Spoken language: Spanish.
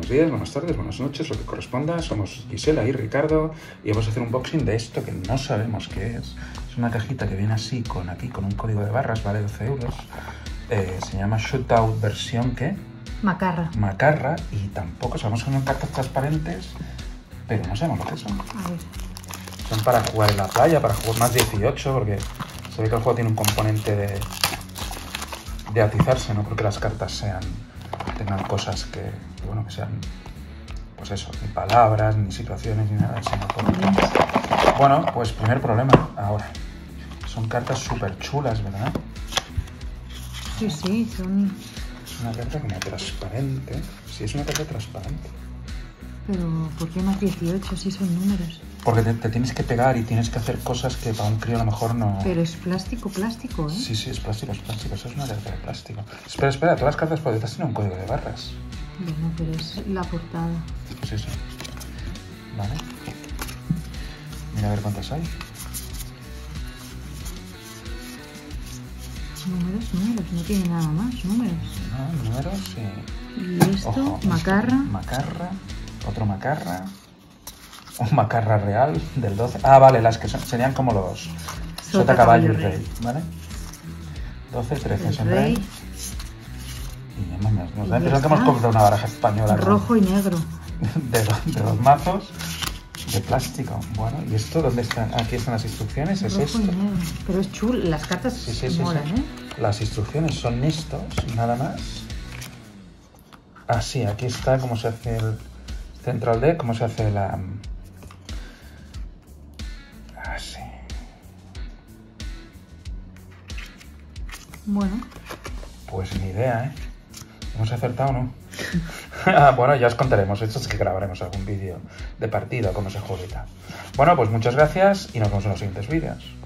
días, buenas tardes, buenas noches, lo que corresponda. Somos Gisela y Ricardo y vamos a hacer un unboxing de esto que no sabemos qué es. Es una cajita que viene así, con aquí, con un código de barras, vale 12 euros. Eh, se llama Shootout versión, ¿qué? Macarra. Macarra y tampoco sabemos que son cartas transparentes, pero no sabemos lo que son. A ver. Son para jugar en la playa, para jugar más 18, porque se ve que el juego tiene un componente de, de atizarse, no porque las cartas sean tengan cosas que, que, bueno, que sean, pues eso, ni palabras, ni situaciones, ni nada, sino. Bueno, pues primer problema ahora. Son cartas súper chulas, ¿verdad? Sí, sí, son... Es una carta como transparente. Sí, es una carta transparente. Pero, ¿por qué más 18 si son números? Porque te, te, tienes que pegar y tienes que hacer cosas que para un crío a lo mejor no... Pero es plástico, plástico, ¿eh? Sí, sí, es plástico, es plástico. Eso es una carta de plástico. Espera, espera, todas las cartas por detrás tienen un código de barras. Bueno, pero es la portada. Pues eso. Vale. Mira a ver cuántas hay. Números, números, no tiene nada más, números. No, números, sí. Y esto, Ojo, macarra. Esto, macarra, otro macarra, un macarra real del 12. Ah, vale, las que son, serían como los Sota, Sota caballo, y rey. rey, ¿vale? 12, 13 el son rey. Y nos, nos da impresión que hemos comprado una baraja española. Rojo ¿no? y negro. De, de los mazos de plástico. Bueno, ¿y esto dónde están? Aquí están las instrucciones, es Rojo esto. Pero es chulo, las cartas Sí, sí, sí, molan. ¿eh? Las instrucciones son estos, nada más. Ah, sí, aquí está cómo se hace el Central D, cómo se hace la... Bueno, Pues ni idea, ¿eh? ¿Hemos acertado o no? Ah, bueno, ya os contaremos. Esto sí que grabaremos algún vídeo de partida, cómo se juega y tal. Bueno, pues muchas gracias y nos vemos en los siguientes vídeos.